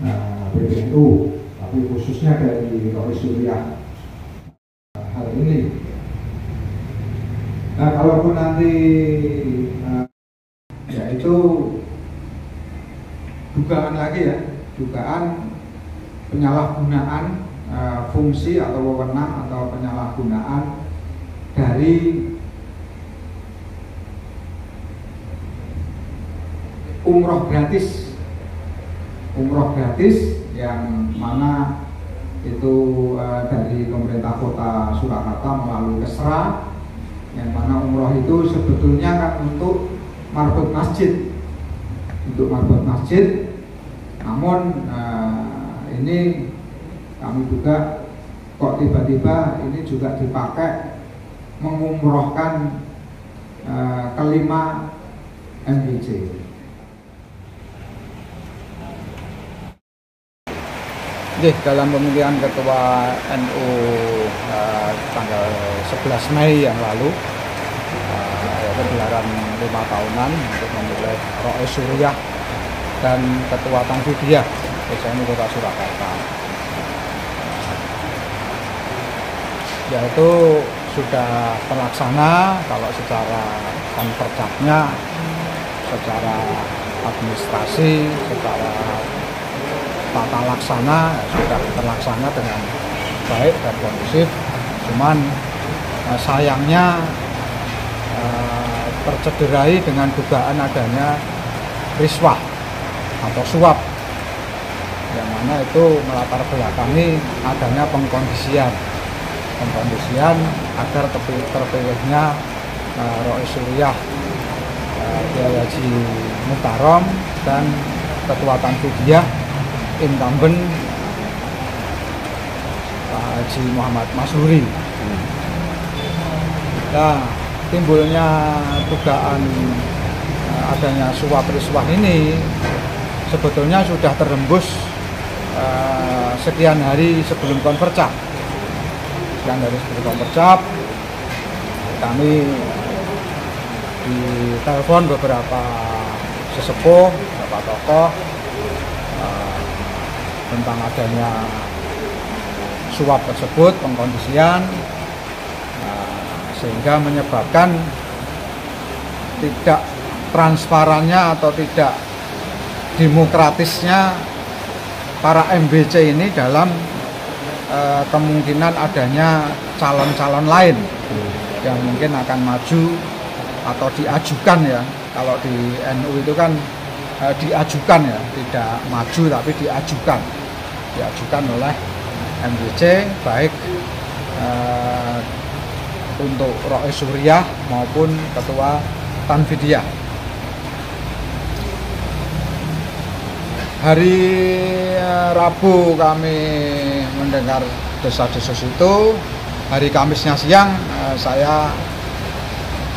uh, PBNU, tapi khususnya dari Roy Surya hal ini. Nah, kalaupun nanti uh, ya itu dugaan lagi ya, dugaan penyalahgunaan uh, fungsi atau wewenang atau penyalahgunaan dari umroh gratis umroh gratis yang mana itu uh, dari pemerintah kota Surakarta melalui Kesra yang mana umroh itu sebetulnya kan untuk marbot masjid. Untuk marbot masjid namun uh, ini kami juga kok tiba-tiba ini juga dipakai mengumrohkan uh, kelima MBC Oke, dalam pemilihan ketua NU uh, tanggal 11 Mei yang lalu uh, yaitu gelaran lima tahunan untuk memilih Roe Surya dan ketua Tangfidiyah PCNU Kota Surakarta. Yaitu sudah terlaksana kalau secara konverjapnya secara administrasi secara tata laksana sudah terlaksana dengan baik dan kondusif. Cuman eh, sayangnya eh, tercederai dengan dugaan adanya riswah atau suap yang mana itu melatar belakangi adanya pengkondisian. Pengkondisian agar terpilihnya uh, Roy Suryah uh, Haji Mutarom dan Ketua Tanfidiyah incumbent Pak Haji Muhammad Masluri. Nah, timbulnya dugaan eh, adanya suap riswah ini sebetulnya sudah terembus uh, sekian hari sebelum konvercap. Sekian hari sebelum konvercap, kami ditelepon beberapa sesepuh, beberapa tokoh tentang adanya suap tersebut, pengkondisian, nah, sehingga menyebabkan tidak transparannya atau tidak demokratisnya para MBC ini dalam uh, kemungkinan adanya calon-calon lain yang mungkin akan maju atau diajukan ya. Kalau di NU itu kan uh, diajukan ya tidak maju tapi diajukan diajukan oleh MDC baik uh, untuk Roe Suriah maupun Ketua Tanfidiyah. Hari eh, Rabu kami mendengar desa-desus itu, hari Kamisnya siang uh, saya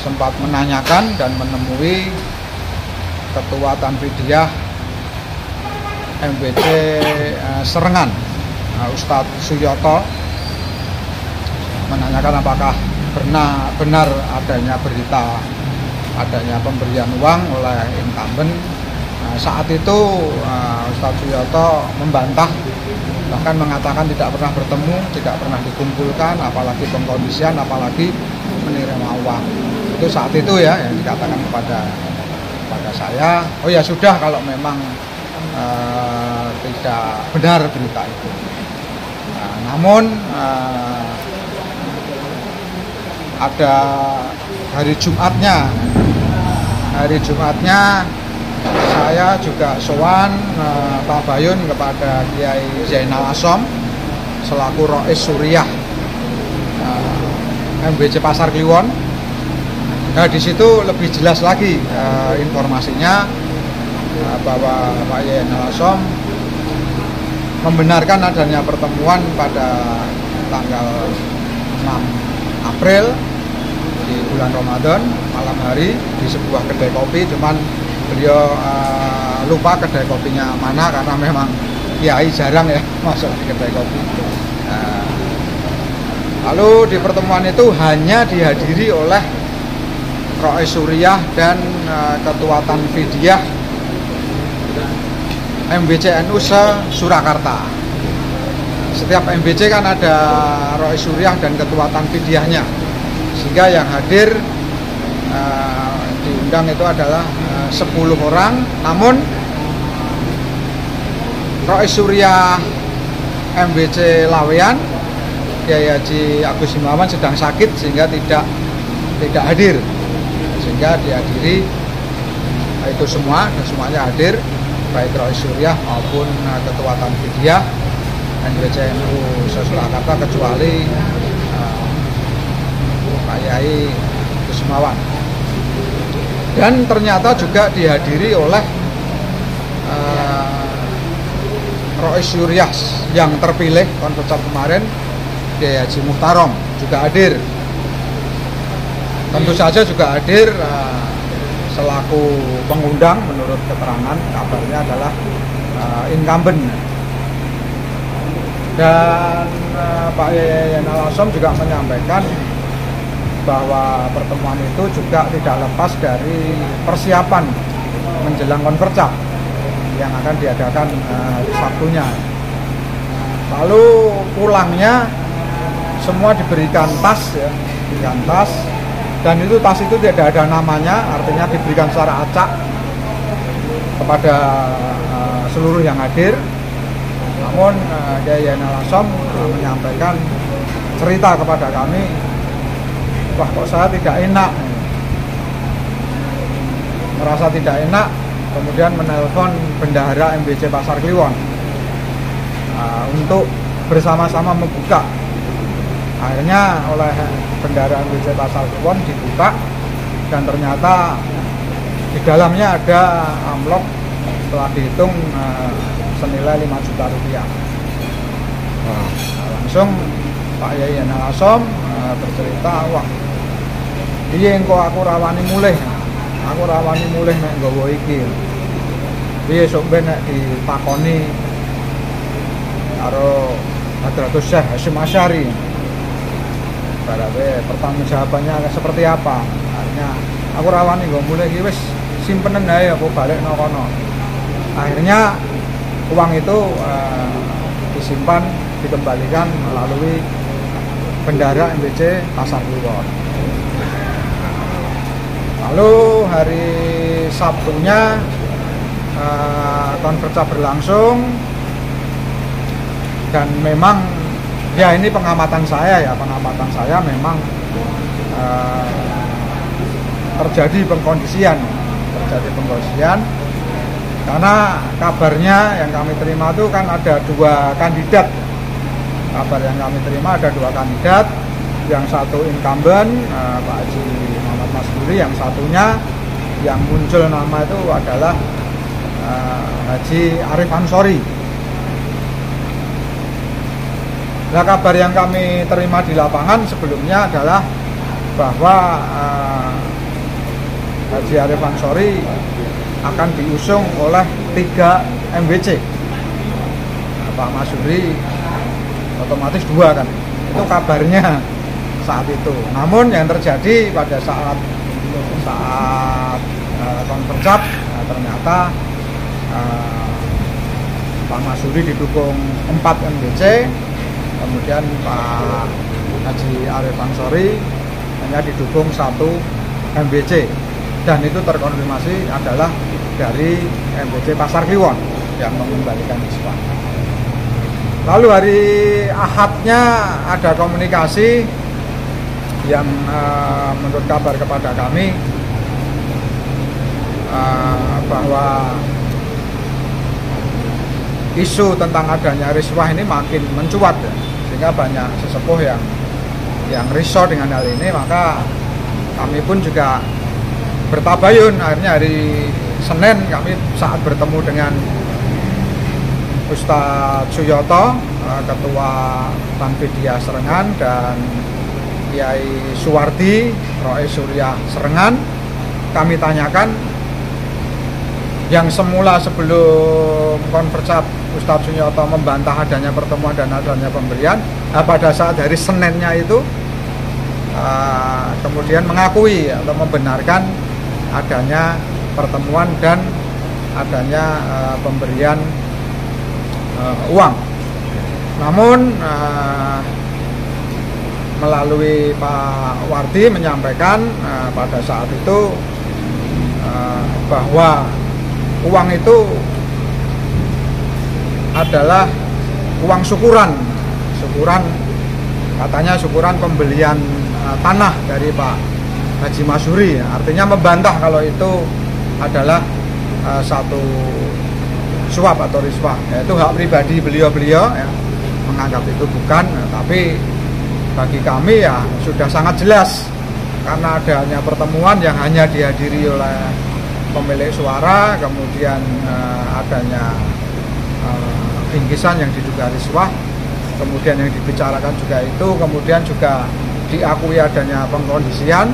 sempat menanyakan dan menemui Ketua Tanfidiyah MBC eh, Serengan. Uh, Ustadz Suyoto menanyakan apakah benar, benar adanya berita adanya pemberian uang oleh incumbent. Nah, saat itu uh, Ustadz Suyoto membantah bahkan mengatakan tidak pernah bertemu tidak pernah dikumpulkan apalagi pengkondisian apalagi menerima uang. Itu saat itu ya yang dikatakan kepada kepada saya oh ya sudah kalau memang uh, tidak benar berita itu. Nah, namun uh, ada hari Jumatnya, hari Jumatnya saya juga sowan uh, Pak Bayun kepada Kiai Zainal Asom selaku Rois Suriah uh, MBC Pasar Kliwon. Nah di situ lebih jelas lagi uh, informasinya bahwa Pak Yen Alasom membenarkan adanya pertemuan pada tanggal 6 April di bulan Ramadan malam hari di sebuah kedai kopi. Cuman beliau uh, lupa kedai kopinya mana karena memang kiai jarang ya masuk di kedai kopi. Uh, lalu di pertemuan itu hanya dihadiri oleh Roy Suriah dan uh, Ketua Tanfidiyah MBC NU se Surakarta. Setiap MBC kan ada Roy Suryah dan Ketua Tanfidiahnya, sehingga yang hadir uh, diundang itu adalah uh, 10 orang. Namun Roy Suryah MBC Lawean Kiai Haji Agus Himawan sedang sakit sehingga tidak tidak hadir sehingga dihadiri itu semua dan semuanya hadir baik Roy Surya maupun uh, Ketua Tanfidiah NBCNU Surakarta kecuali uh, Pak Yai Kusmawan dan ternyata juga dihadiri oleh uh, Roy yang terpilih konversa kemarin Kiai Haji Muhtarom juga hadir. Tentu saja juga hadir uh, selaku pengundang menurut keterangan kabarnya adalah uh, incumbent. Dan uh, Pak Yayan Alasom juga menyampaikan bahwa pertemuan itu juga tidak lepas dari persiapan menjelang konvercap yang akan diadakan uh, Sabtunya. Lalu pulangnya semua diberikan tas ya diberikan tas dan itu tas itu tidak ada namanya artinya diberikan secara acak kepada uh, seluruh yang hadir. Namun uh, Kiai Nalasom uh, menyampaikan cerita kepada kami wah kok saya tidak enak? Merasa tidak enak kemudian menelpon bendahara MBC Pasar Kliwon. Uh, untuk bersama-sama membuka akhirnya oleh kendaraan BC Pasar Kliwon dibuka dan ternyata di dalamnya ada amplop setelah dihitung uh, senilai 5 juta rupiah. Nah, langsung Pak Yai Nalasom uh, bercerita wah iya kok aku rawani mulai aku rawani mulai nek nggawa iki. Piye sok ben nek ditakoni karo Hadratus Syekh Hasyim Asyari ibaratnya pertanggung jawabannya seperti apa? Akhirnya aku rawani gue mulai wis simpenan aja aku balik no kono. Akhirnya uang itu uh, disimpan dikembalikan melalui bendara MBC Pasar Kliwon lalu hari Sabtunya uh, konversa berlangsung dan memang ya ini pengamatan saya ya. Pengamatan saya memang uh, terjadi pengkondisian. Terjadi pengkondisian. Karena kabarnya yang kami terima itu kan ada dua kandidat. Kabar yang kami terima ada dua kandidat. Yang satu incumbent uh, Pak Haji Muhammad Masduri yang satunya. Yang muncul nama itu adalah uh, Haji Arif Ansori Nah kabar yang kami terima di lapangan sebelumnya adalah bahwa uh, Haji Arif Ansori akan diusung oleh tiga MBC. Nah, Pak Masuri otomatis dua kan. Itu kabarnya saat itu. Namun yang terjadi pada saat saat uh, ternyata uh, Pak Masuri didukung empat MBC kemudian Pak Haji Arif Ansori hanya didukung satu MBC dan itu terkonfirmasi adalah dari MBC Pasar Kliwon yang mengembalikan siswa. Lalu hari Ahadnya ada komunikasi yang uh, menurut kabar kepada kami uh, bahwa isu tentang adanya riswah ini makin mencuat ya. sehingga banyak sesepuh yang yang risau dengan hal ini. Maka kami pun juga bertabayun. Akhirnya hari Senin kami saat bertemu dengan Ustadz Suyoto eh, Ketua Tanfidia Serengan dan Kiai Suwardi Roy Surya Serengan. Kami tanyakan yang semula sebelum konversat Ustadz Sunyoto membantah adanya pertemuan dan adanya pemberian nah, pada saat hari Seninnya itu uh, kemudian mengakui atau membenarkan adanya pertemuan dan adanya uh, pemberian uh, uang. Namun uh, melalui Pak Wardi menyampaikan uh, pada saat itu uh, bahwa uang itu adalah uang syukuran, syukuran katanya syukuran pembelian uh, tanah dari Pak Haji Masuri artinya membantah kalau itu adalah uh, satu suap atau riswah. Yaitu hak pribadi beliau-beliau ya, menganggap itu bukan. Tapi bagi kami ya sudah sangat jelas. Karena adanya pertemuan yang hanya dihadiri oleh pemilik suara kemudian uh, adanya uh, bingkisan yang diduga riswah kemudian yang dibicarakan juga itu kemudian juga diakui adanya pengkondisian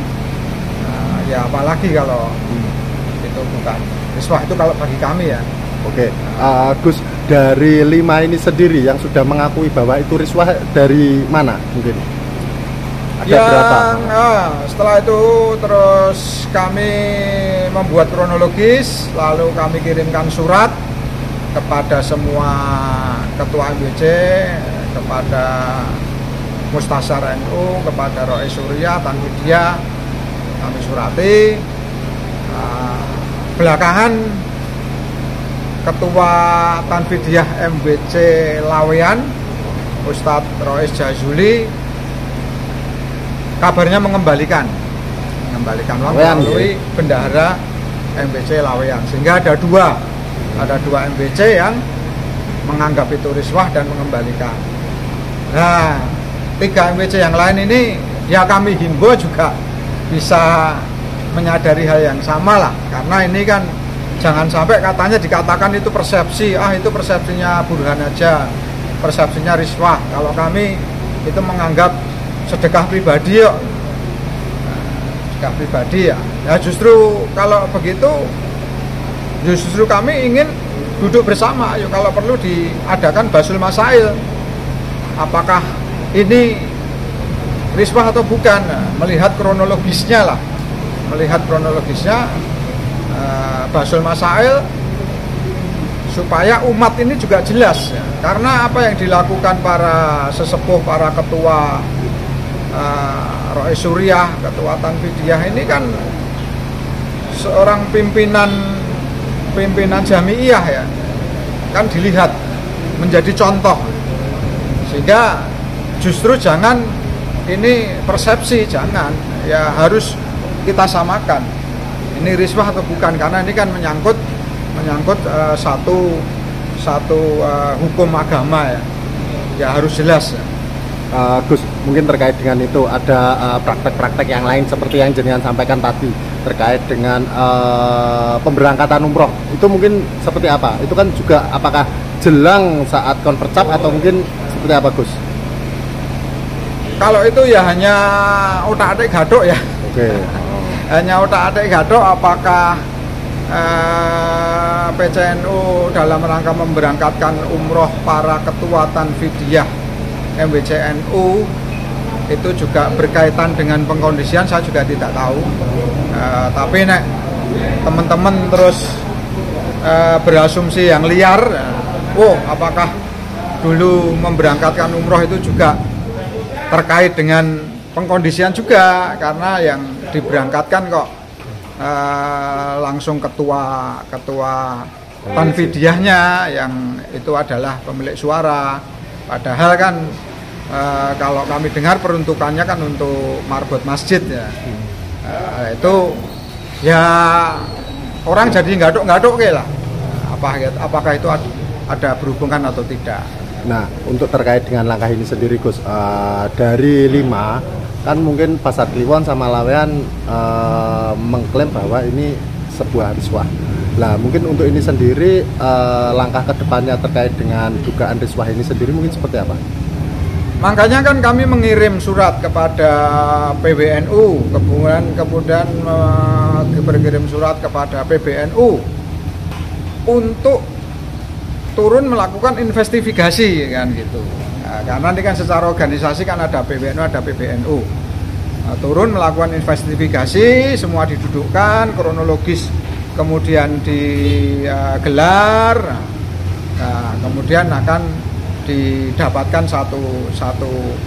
nah, ya apalagi kalau hmm. itu bukan riswah itu kalau bagi kami ya Oke, uh, Gus dari lima ini sendiri yang sudah mengakui bahwa itu riswah dari mana mungkin? Ada yang, berapa? Uh, setelah itu terus kami membuat kronologis, lalu kami kirimkan surat kepada semua ketua MBC, kepada Mustasar NU, kepada Roy Surya, Tanwidia, kami surati. Uh, belakangan Ketua Tanfidiyah MBC Lawean, Ustadz Rois Jazuli, kabarnya mengembalikan, mengembalikan uang melalui ya? bendahara MBC Lawean, sehingga ada dua, ada dua MBC yang menganggap itu riswah dan mengembalikan. Nah, tiga MWC yang lain ini ya kami himbau juga bisa menyadari hal yang sama lah karena ini kan jangan sampai katanya dikatakan itu persepsi ah itu persepsinya burhan aja persepsinya riswah kalau kami itu menganggap sedekah pribadi yuk. Sedekah pribadi ya. Ya justru kalau begitu justru kami ingin duduk bersama. Yuk kalau perlu diadakan basul masail. Apakah ini riswah atau bukan? Melihat kronologisnya lah. Melihat kronologisnya uh, basul masail supaya umat ini juga jelas. Ya. karena apa yang dilakukan para sesepuh para ketua uh, Roy Suriah ketua Tanfidiyah ini kan seorang pimpinan pimpinan jamiah ya. Kan dilihat menjadi contoh. Sehingga justru jangan ini persepsi jangan. Ya harus kita samakan. Ini riswah atau bukan? Karena ini kan menyangkut menyangkut uh, satu satu uh, hukum agama ya. Ya harus jelas ya. Uh, Gus, mungkin terkait dengan itu ada praktek-praktek uh, yang lain seperti yang jenengan sampaikan tadi terkait dengan uh, pemberangkatan umroh itu mungkin seperti apa? Itu kan juga apakah jelang saat konvercap atau mungkin seperti apa Gus? Kalau itu ya hanya otak adik gadok ya. Oke. Okay. hanya otak adik gadok apakah PCNU dalam rangka memberangkatkan umroh para ketua Tanfidiyah MWCNU itu juga berkaitan dengan pengkondisian saya juga tidak tahu. Uh, tapi nek teman-teman terus uh, berasumsi yang liar oh apakah dulu memberangkatkan umroh itu juga terkait dengan pengkondisian juga? Karena yang diberangkatkan kok uh, langsung ketua ketua tanfidiahnya yang itu adalah pemilik suara Padahal kan e, kalau kami dengar peruntukannya kan untuk marbot masjid ya. E, itu ya orang jadi ngaduk-ngaduk lah. Apa apakah itu ada berhubungan atau tidak? Nah, untuk terkait dengan langkah ini sendiri Gus, uh, dari lima kan mungkin Pasar Kliwon sama Lawean uh, mengklaim bahwa ini sebuah riswah. Nah, mungkin untuk ini sendiri uh, langkah ke depannya terkait dengan dugaan riswah ini sendiri mungkin seperti apa? Makanya kan kami mengirim surat kepada PBNU, kemudian kemudian uh, berkirim surat kepada PBNU untuk turun melakukan investigasi kan gitu. Nah, karena ini kan secara organisasi kan ada PBNU, ada PBNU. Nah, turun melakukan investigasi, semua didudukkan kronologis kemudian digelar, nah, kemudian akan didapatkan satu satu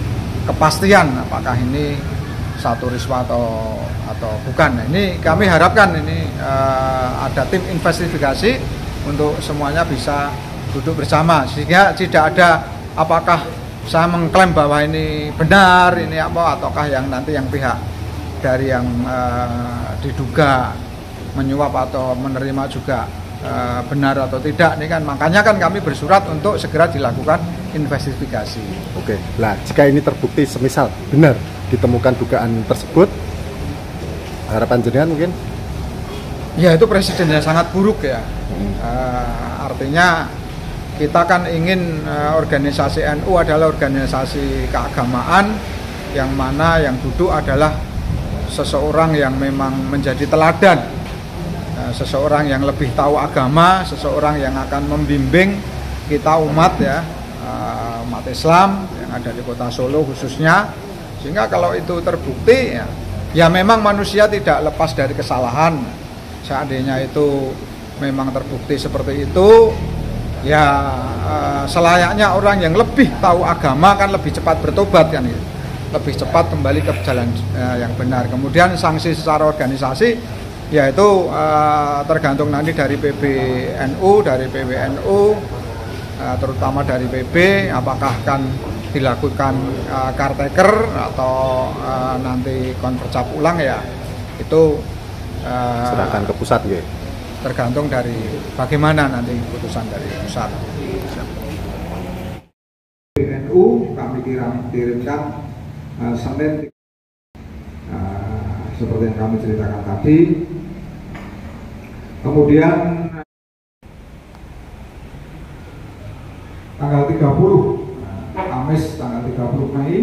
kepastian apakah ini satu risma atau atau bukan. Nah, ini kami harapkan ini uh, ada tim investigasi untuk semuanya bisa duduk bersama sehingga tidak ada apakah saya mengklaim bahwa ini benar ini apa ataukah yang nanti yang pihak dari yang uh, diduga menyuap atau menerima juga uh, benar atau tidak ini kan makanya kan kami bersurat untuk segera dilakukan investigasi. Oke, lah jika ini terbukti semisal benar ditemukan dugaan tersebut harapan jenengan mungkin ya itu presidennya sangat buruk ya hmm. uh, artinya kita kan ingin uh, organisasi NU adalah organisasi keagamaan yang mana yang duduk adalah seseorang yang memang menjadi teladan seseorang yang lebih tahu agama seseorang yang akan membimbing kita umat ya uh, umat Islam yang ada di kota Solo khususnya sehingga kalau itu terbukti ya, ya memang manusia tidak lepas dari kesalahan. Seandainya itu memang terbukti seperti itu, ya uh, selayaknya orang yang lebih tahu agama kan lebih cepat bertobat kan gitu. Lebih cepat kembali ke jalan uh, yang benar. Kemudian sanksi secara organisasi yaitu uh, tergantung nanti dari PBNU, dari PWNU, uh, terutama dari PB apakah kan dilakukan uh, caretaker atau uh, nanti konvercap ulang ya. Itu uh, serahkan ke pusat ya? tergantung dari bagaimana nanti keputusan dari pusat. NU kami kirim kirimkan uh, Senin. Uh, seperti yang kami ceritakan tadi kemudian tanggal 30 Kamis tanggal 30 Mei